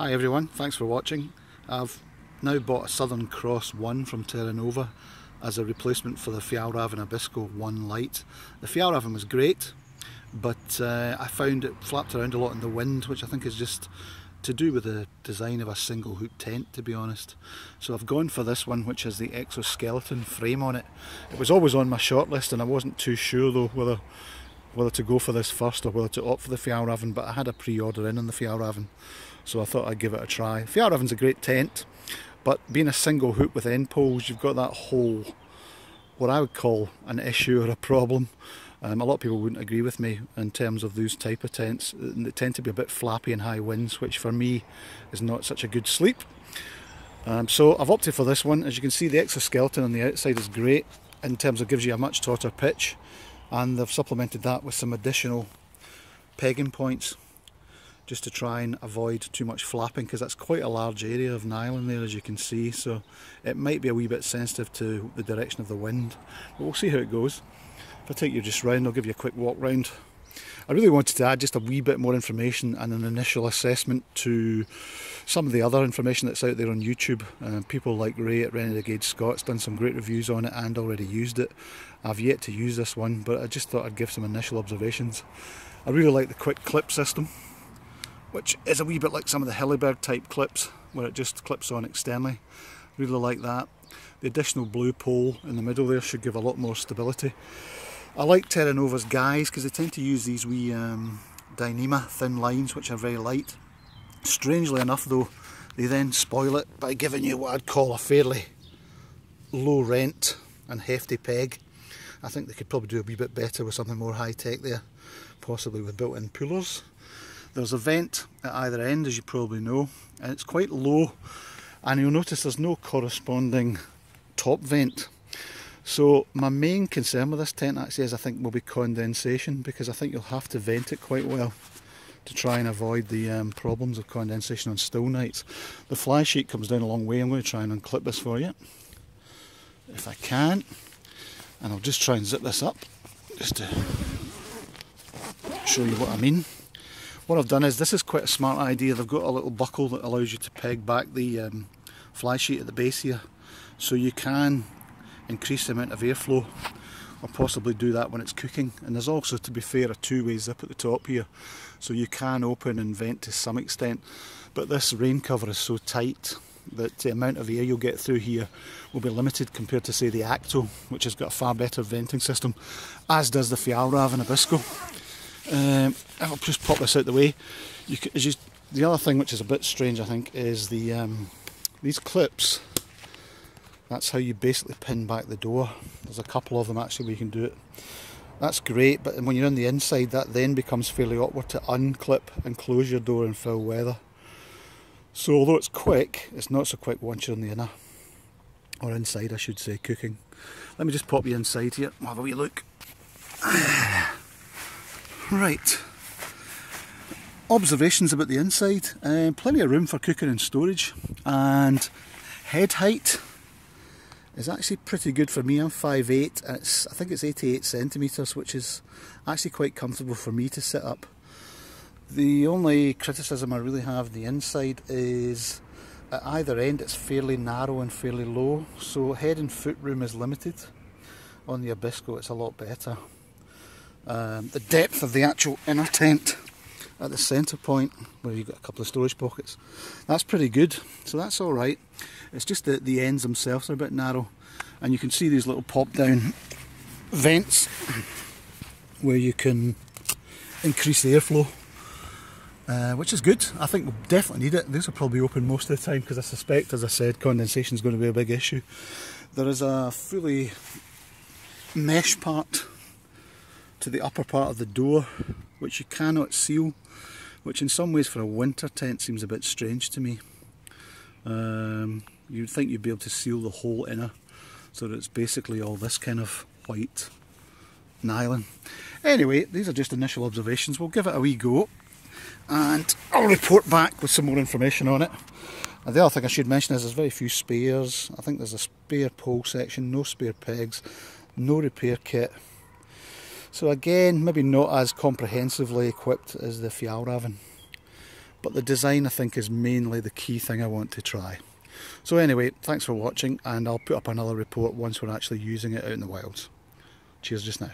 Hi everyone, thanks for watching. I've now bought a Southern Cross 1 from Terra Nova as a replacement for the Fjallraven Abisko 1 Lite. The Fjallraven was great, but uh, I found it flapped around a lot in the wind, which I think is just to do with the design of a single hoop tent to be honest. So I've gone for this one which has the exoskeleton frame on it. It was always on my shortlist and I wasn't too sure though whether whether to go for this first or whether to opt for the Fjallraven but I had a pre-order in on the Fjallraven so I thought I'd give it a try. Fjallraven's a great tent, but being a single hoop with end poles, you've got that whole, what I would call an issue or a problem. Um, a lot of people wouldn't agree with me in terms of those type of tents. They tend to be a bit flappy in high winds, which for me is not such a good sleep. Um, so I've opted for this one. As you can see, the exoskeleton on the outside is great in terms of gives you a much tauter pitch, and they've supplemented that with some additional pegging points just to try and avoid too much flapping because that's quite a large area of nylon there as you can see so it might be a wee bit sensitive to the direction of the wind but we'll see how it goes. If I take you just round I'll give you a quick walk round. I really wanted to add just a wee bit more information and an initial assessment to some of the other information that's out there on YouTube. Uh, people like Ray at Renegade Scot's done some great reviews on it and already used it. I've yet to use this one but I just thought I'd give some initial observations. I really like the quick clip system which is a wee bit like some of the Hilleberg type clips where it just clips on externally. Really like that. The additional blue pole in the middle there should give a lot more stability. I like Terra Nova's guys because they tend to use these wee um, Dyneema thin lines which are very light. Strangely enough though, they then spoil it by giving you what I'd call a fairly low rent and hefty peg. I think they could probably do a wee bit better with something more high tech there, possibly with built-in pullers. There's a vent at either end as you probably know and it's quite low and you'll notice there's no corresponding top vent. So my main concern with this tent actually is I think will be condensation because I think you'll have to vent it quite well to try and avoid the um, problems of condensation on still nights. The fly sheet comes down a long way, I'm going to try and unclip this for you if I can and I'll just try and zip this up just to show you what I mean. What I've done is, this is quite a smart idea, they've got a little buckle that allows you to peg back the um, fly sheet at the base here so you can increase the amount of airflow or possibly do that when it's cooking and there's also to be fair a two-way zip at the top here so you can open and vent to some extent but this rain cover is so tight that the amount of air you'll get through here will be limited compared to say the Akto which has got a far better venting system as does the Fjallraven Abisko um, I'll just pop this out the way. You the other thing which is a bit strange, I think, is the um, these clips. That's how you basically pin back the door. There's a couple of them actually where you can do it. That's great, but when you're on the inside, that then becomes fairly awkward to unclip and close your door in foul weather. So although it's quick, it's not so quick once you're on the inner, or inside I should say, cooking. Let me just pop you inside here, have a wee look. Right. Observations about the inside. Um, plenty of room for cooking and storage. And head height is actually pretty good for me. I'm 5'8 and it's, I think it's 88 centimetres, which is actually quite comfortable for me to sit up. The only criticism I really have the inside is at either end it's fairly narrow and fairly low, so head and foot room is limited. On the Abisko it's a lot better um, the depth of the actual inner tent at the centre point where you've got a couple of storage pockets. That's pretty good, so that's alright. It's just that the ends themselves are a bit narrow and you can see these little pop down vents where you can increase the airflow uh, which is good. I think we'll definitely need it. These will probably open most of the time because I suspect, as I said, condensation is going to be a big issue. There is a fully mesh part to the upper part of the door which you cannot seal which in some ways for a winter tent seems a bit strange to me. Um, you'd think you'd be able to seal the whole inner so that it's basically all this kind of white nylon. Anyway, these are just initial observations. We'll give it a wee go and I'll report back with some more information on it. And the other thing I should mention is there's very few spares. I think there's a spare pole section, no spare pegs, no repair kit. So again, maybe not as comprehensively equipped as the Fjallraven. but the design I think is mainly the key thing I want to try. So anyway, thanks for watching and I'll put up another report once we're actually using it out in the wilds. Cheers just now.